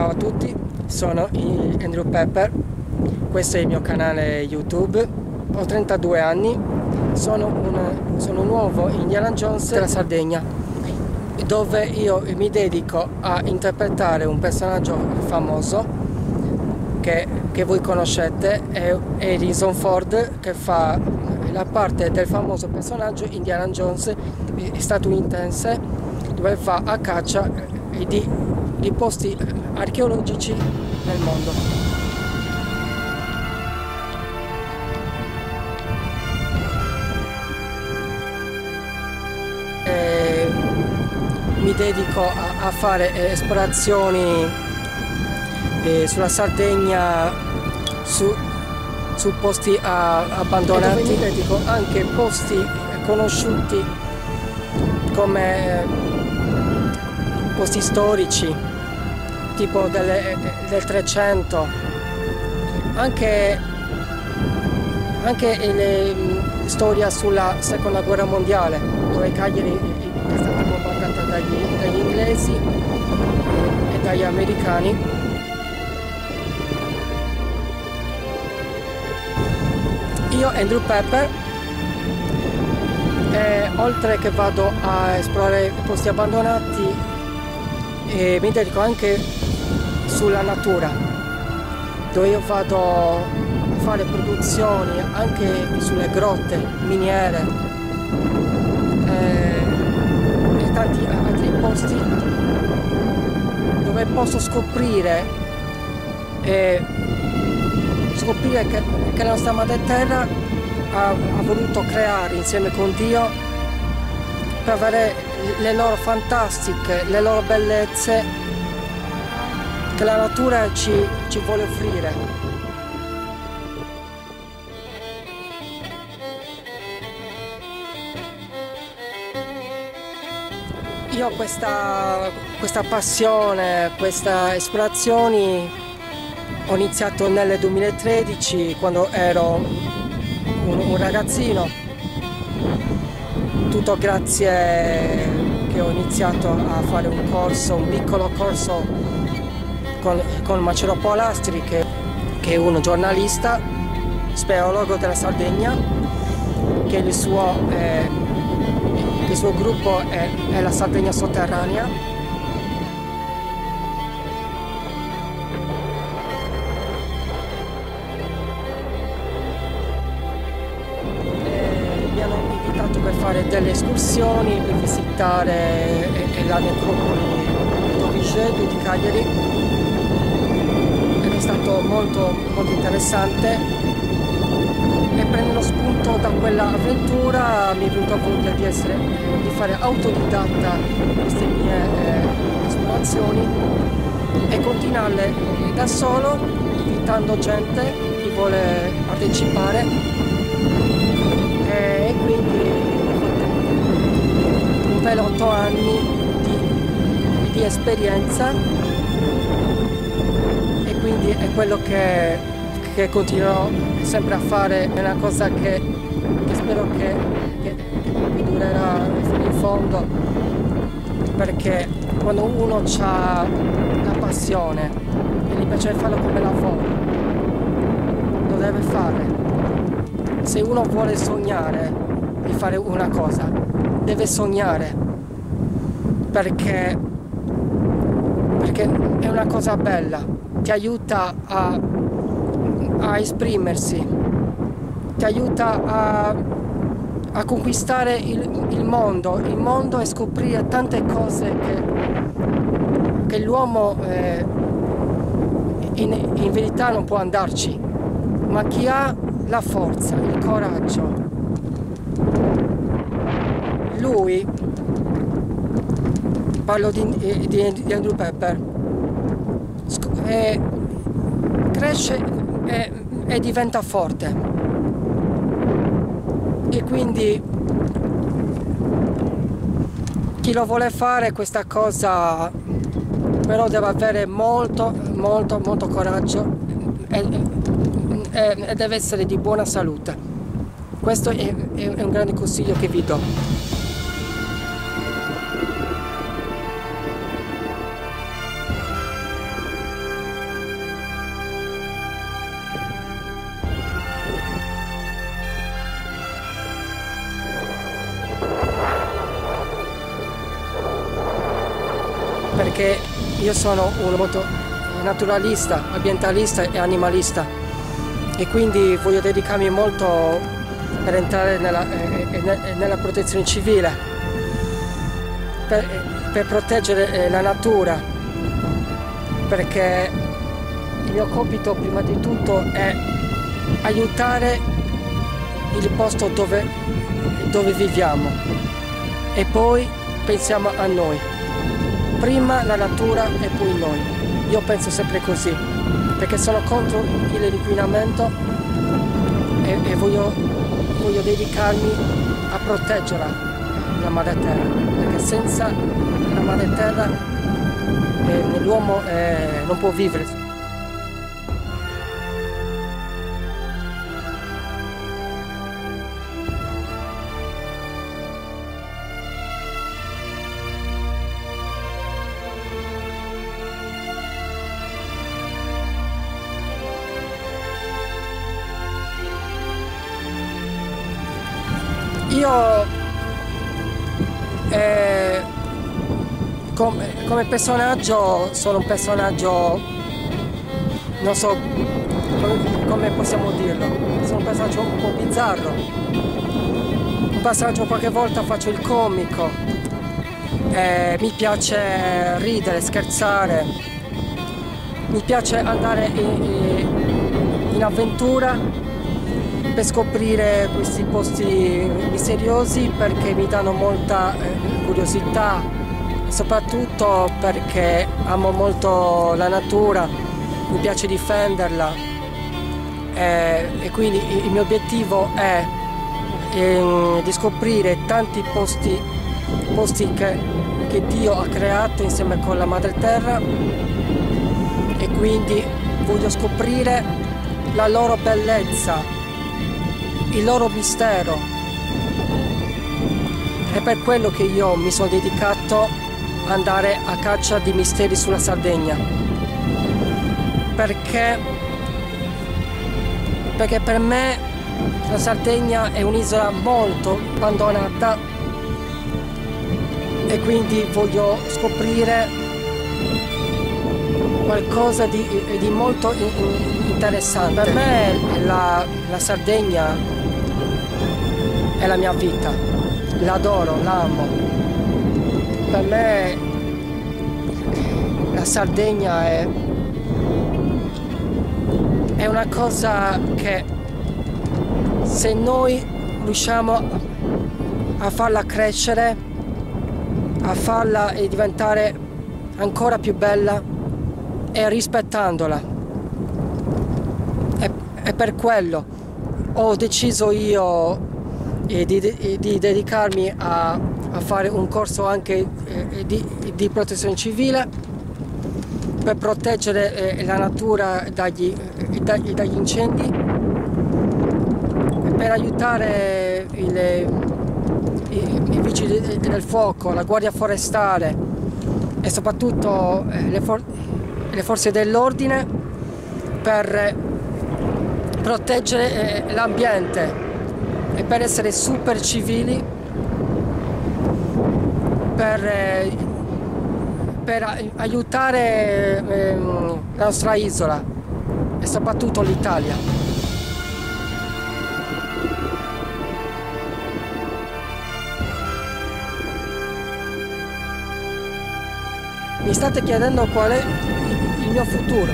Ciao a tutti, sono Andrew Pepper, questo è il mio canale YouTube, ho 32 anni, sono, un, sono nuovo Indiana Jones della Sardegna, dove io mi dedico a interpretare un personaggio famoso che, che voi conoscete, è Harrison Ford che fa la parte del famoso personaggio Indiana Jones statunitense dove va a caccia di, di posti archeologici nel mondo. E mi dedico a, a fare esplorazioni eh, sulla Sardegna su, su posti a, abbandonati, mi dedico anche posti conosciuti come posti storici tipo delle, del 300, anche, anche mm, storia sulla seconda guerra mondiale, dove Cagliari è stata bombardata dagli, dagli inglesi e dagli americani. Io, Andrew Pepper, e, oltre che vado a esplorare posti abbandonati, mi dedico anche sulla natura, dove io vado a fare produzioni anche sulle grotte, miniere eh, e tanti altri posti dove posso scoprire, eh, scoprire che, che la nostra madre terra ha, ha voluto creare insieme con Dio per avere le loro fantastiche, le loro bellezze che la natura ci, ci vuole offrire. Io ho questa, questa passione, queste esplorazioni ho iniziato nel 2013 quando ero un, un ragazzino, tutto grazie che ho iniziato a fare un corso, un piccolo corso con, con Macero Polastri che, che, è un giornalista, speleologo della Sardegna, che il suo, eh, il suo gruppo è, è la Sardegna Sotterranea. invitato per fare delle escursioni, per visitare eh, la necropoli Torrigedo di Cagliari stato molto, molto interessante. E prendendo spunto da quella avventura. Mi è venuta voglia di, essere, di fare autodidatta queste mie eh, esplorazioni e continuarle da solo invitando gente che vuole partecipare. E quindi ho fatto un bel otto anni di, di esperienza quindi è quello che, che continuerò sempre a fare, è una cosa che, che spero che, che, che durerà fino in fondo, perché quando uno ha la passione e gli piace farlo come lavoro, lo deve fare. Se uno vuole sognare di fare una cosa, deve sognare, perché, perché è una cosa bella ti aiuta a, a esprimersi, ti aiuta a, a conquistare il, il, mondo, il mondo e scoprire tante cose che, che l'uomo eh, in, in verità non può andarci, ma chi ha la forza, il coraggio, lui, parlo di, di, di Andrew Pepper, e cresce e, e diventa forte. E quindi chi lo vuole fare questa cosa però deve avere molto molto molto coraggio e, e, e deve essere di buona salute. Questo è, è un grande consiglio che vi do io sono uno molto naturalista, ambientalista e animalista. E quindi voglio dedicarmi molto per entrare nella, eh, eh nella protezione civile, per, per proteggere eh, la natura, perché il mio compito prima di tutto è aiutare il posto dove, dove viviamo. E poi pensiamo a noi. Prima la natura e poi noi. Io penso sempre così, perché sono contro l'inquinamento e, e voglio, voglio dedicarmi a proteggere la madre terra, perché senza la madre terra eh, l'uomo eh, non può vivere. Come, come, personaggio sono un personaggio, non so come, come possiamo dirlo, sono un personaggio un po' bizzarro, un personaggio qualche volta faccio il comico, eh, mi piace ridere, scherzare, mi piace andare in, in avventura per scoprire questi posti misteriosi perché mi danno molta eh, curiosità soprattutto perché amo molto la natura, mi piace difenderla eh, e quindi il mio obiettivo è eh, di scoprire tanti posti, posti che, che Dio ha creato insieme con la madre terra e quindi voglio scoprire la loro bellezza il loro mistero. È per quello che io mi sono dedicato ad andare a caccia di misteri sulla Sardegna. Perché, perché per me la Sardegna è un'isola molto abbandonata e quindi voglio scoprire qualcosa di, di molto interessante. Per me la, la Sardegna è la mia vita, l'adoro, l'amo. Per me la Sardegna è, è una cosa che se noi riusciamo a farla crescere, a farla diventare ancora più bella e rispettandola. E, e per quello ho deciso io e di, di dedicarmi a, a, fare un corso anche eh, di, di, protezione civile per proteggere eh, la natura dagli, eh, dagli, dagli incendi, per aiutare il, i, i, vigili del fuoco, la guardia forestale e soprattutto le, for le forze dell'ordine per proteggere l'ambiente e per essere super civili, per, eh, per aiutare eh, la nostra isola e soprattutto l'Italia. Mi state chiedendo qual è il mio futuro.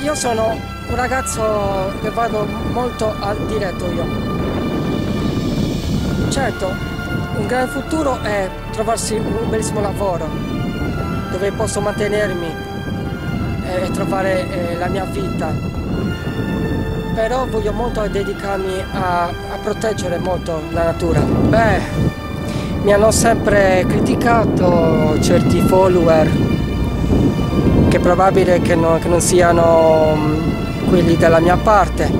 Io sono un ragazzo che vado molto al diretto io. Certo, un gran futuro è trovarsi un bellissimo lavoro dove posso mantenermi e trovare la mia vita. Però voglio molto dedicarmi a, a proteggere molto la natura. Beh, mi hanno sempre criticato certi follower che è probabile che, no, che non siano quelli della mia parte,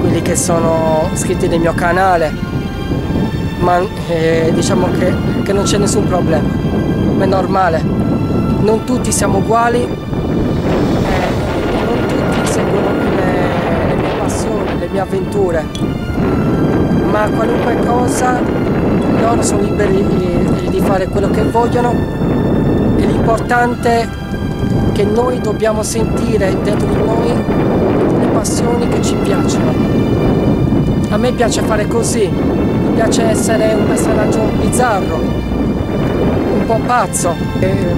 quelli che sono iscritti nel mio canale, ma eh, diciamo che, che, non c'è nessun problema, è normale, non tutti siamo uguali, eh, non tutti seguono le, le mie passioni, le mie avventure, ma qualunque cosa loro sono liberi di, di fare quello che vogliono. È l'importante che noi dobbiamo sentire dentro di noi passioni che ci piacciono. A me piace fare così, mi piace essere un personaggio bizzarro, un po' pazzo, eh,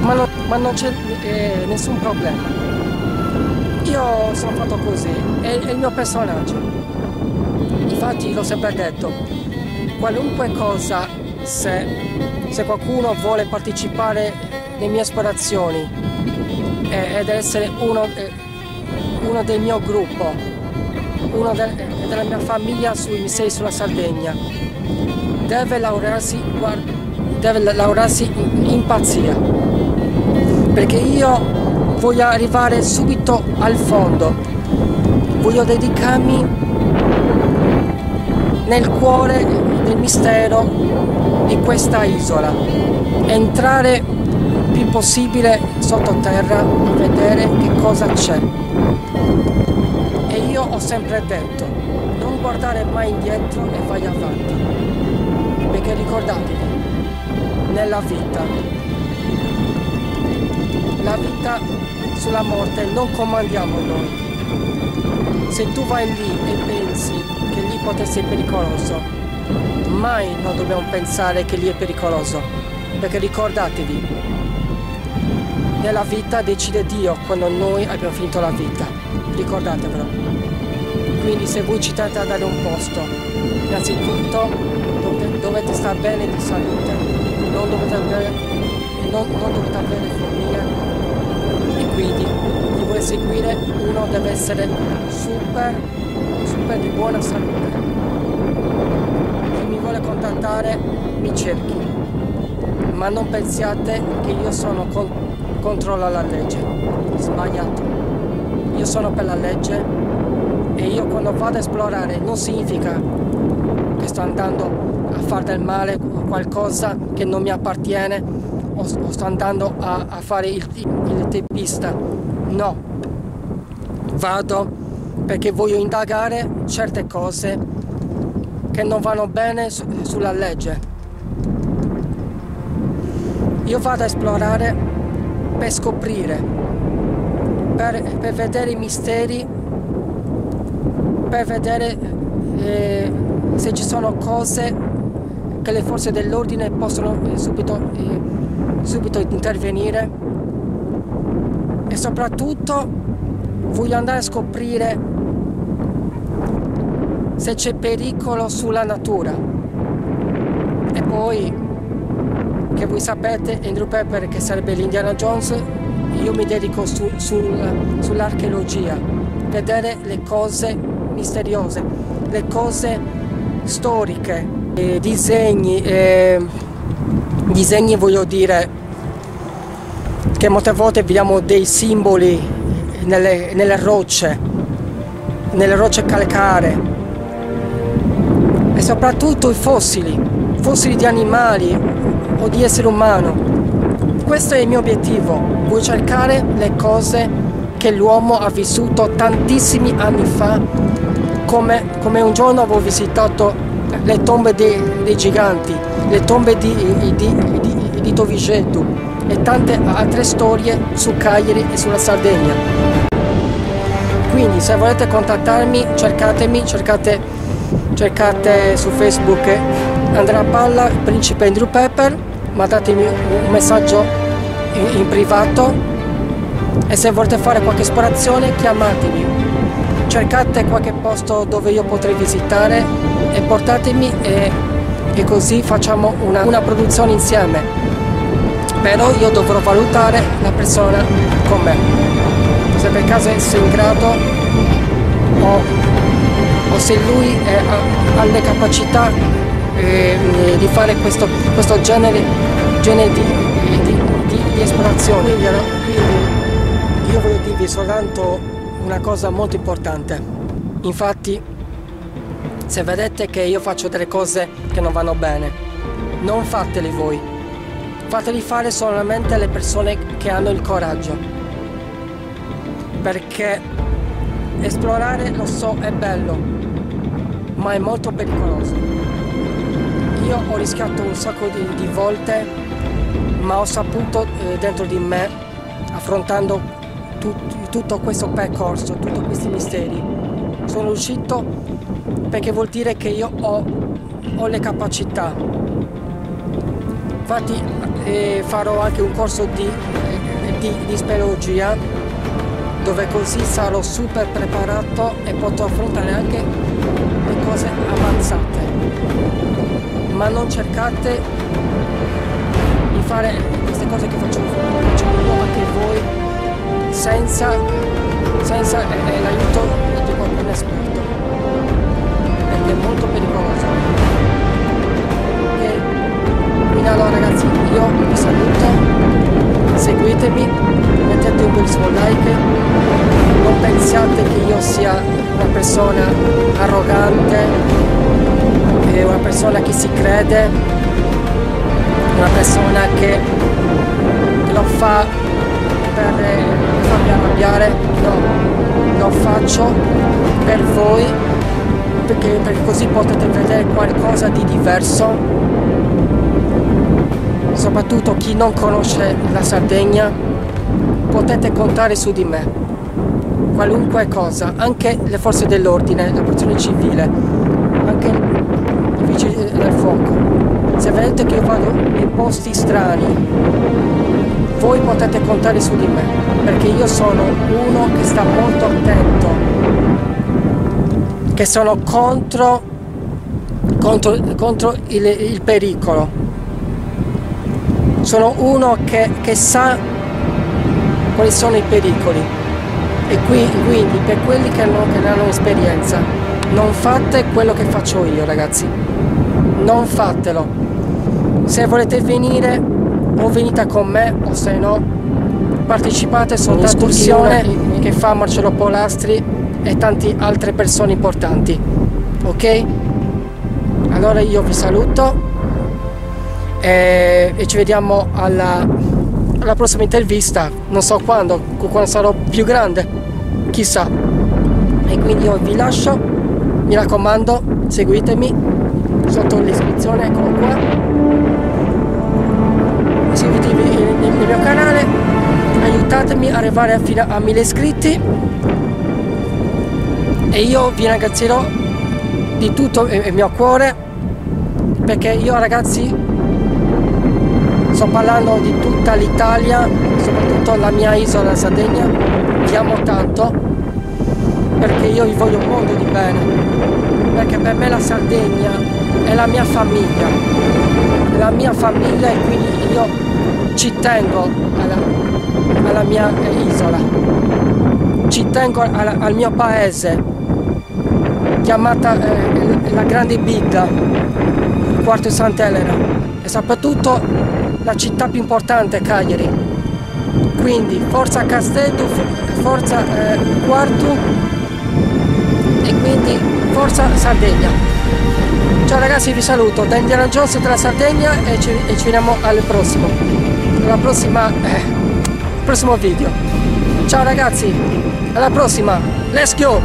ma, non, non, c'è eh, nessun problema. Io sono fatto così, è, è il mio personaggio. Infatti l'ho sempre detto, qualunque cosa, se, se qualcuno vuole partecipare le mie aspirazioni ed essere uno, uno del mio gruppo, uno de, della mia famiglia sui misteri sulla Sardegna. Deve laurearsi, deve laurearsi in, in pazzia, perché io voglio arrivare subito al fondo, voglio dedicarmi nel cuore del mistero di questa isola, entrare più possibile sottoterra a vedere che cosa c'è. Sempre detto, non guardare mai indietro e vai avanti. Perché ricordatevi, nella vita, la vita sulla morte non comandiamo noi. Se tu vai lì e pensi che lì potesse essere pericoloso, mai non dobbiamo pensare che lì è pericoloso. Perché ricordatevi, nella vita decide Dio quando noi abbiamo finito la vita. Ricordatevelo. Quindi se voi ci tenete a dare un posto, innanzitutto dovete, dovete stare bene di salute, non dovete avere, non, non dovete avere follia e quindi chi vuole seguire uno deve essere super, super di buona salute. Chi mi vuole contattare mi cerchi, ma non pensiate che io sono con controlla la legge. Sbagliato. Io sono per la legge e io quando vado a esplorare non significa che sto andando a fare del male qualcosa che non mi appartiene o, sto andando a, a fare il, il teppista. No. Vado perché voglio indagare certe cose che non vanno bene su, sulla legge. Io vado a esplorare per scoprire, per, per vedere i misteri, per vedere eh, se ci sono cose che le forze dell'ordine possono eh, subito, eh, subito intervenire. E soprattutto voglio andare a scoprire se c'è pericolo sulla natura. E poi che voi sapete Andrew Pepper che sarebbe l'Indiana Jones io mi dedico su, sul, sull'archeologia vedere le cose misteriose le cose storiche eh, disegni eh, disegni voglio dire che molte volte vediamo dei simboli nelle, nelle rocce nelle rocce calcaree e soprattutto i fossili fossili di animali o di essere umano. Questo è il mio obiettivo, vuoi cercare le cose che l'uomo ha vissuto tantissimi anni fa, come, come un giorno avevo visitato le tombe dei, dei giganti, le tombe di, di, di, di Tovigetto e tante altre storie su Cagliari e sulla Sardegna. Quindi se volete contattarmi cercatemi, cercate, cercate su Facebook Andrea Palla, Principe Andrew Pepper mandatemi un messaggio in, in privato e se volete fare qualche esplorazione chiamatemi cercate qualche posto dove io potrei visitare e portatemi e, e così facciamo una, una, produzione insieme però io dovrò valutare la persona con me se per caso sei in grado o, o se lui è, ha, ha le capacità eh, di fare questo, questo genere, genere di, di, di, di, esplorazione. Quindi, quindi io voglio dirvi soltanto una cosa molto importante. Infatti, se vedete che io faccio delle cose che non vanno bene, non fateli voi. Fateli fare solamente alle persone che hanno il coraggio. Perché esplorare, lo so, è bello, ma è molto pericoloso io ho rischiato un sacco di, di volte ma ho saputo eh, dentro di me, affrontando tut- tutto questo percorso, tutti questi misteri, sono riuscito perché vuol dire che io ho, ho le capacità. Infatti eh, farò anche un corso di, eh, di, di speleologia dove così sarò super preparato e potrò affrontare anche le cose avanzate. Ma non cercate di fare queste cose che faccio io anche voi senza, senza eh, l'aiuto di qualcuno esperto. Perché è molto pericoloso e quindi allora ragazzi io vi saluto. Seguitemi mettete un bellissimo like. Non pensiate che io sia una persona arrogante una persona che si crede una persona che lo fa per farmi arrabbiare no lo faccio per voi perché, perché così potete vedere qualcosa di diverso. Soprattutto chi non conosce la Sardegna potete contare su di me. Qualunque cosa anche le forze dell'ordine la protezione civile anche i vigili del fuoco. Se vedete che io vado in posti strani voi potete contare su di me, perché io sono uno che sta molto attento, che sono contro, contro, contro il, il, pericolo. Sono uno che, che sa quali sono i pericoli. E qui, quindi per quelli che, hanno, che hanno esperienza non fate quello che faccio io ragazzi. Non fatelo. Se volete venire o venite con me o se no partecipate soltanto escursione che fa Marcello Polastri e tante altre persone importanti ok? Allora io vi saluto e, e ci vediamo alla, alla prossima intervista. Non so quando quando sarò più grande chissà. E quindi io vi lascio. Mi raccomando seguitemi sotto l'iscrizione eccolo qua mio canale. Aiutatemi ad arrivare fino a 1000 iscritti. E io vi ringrazierò di tutto il mio cuore perché io ragazzi sto parlando di tutta l'Italia soprattutto la mia isola Sardegna. Vi amo tanto perché io vi voglio un mondo di bene. Perché per me la Sardegna è la mia famiglia. La mia famiglia e quindi io ci tengo alla, alla mia isola, ci tengo alla, al mio paese, chiamata eh, la Grande Bigda, il quarto di Sant'Elena e soprattutto la città più importante, Cagliari. Quindi forza Castello, forza eh, Quartu e quindi forza Sardegna. Ciao ragazzi vi saluto da Indiana Jones della Sardegna e ci, e ci vediamo al prossimo alla prossima eh, prossimo video. Ciao ragazzi alla prossima. Let's go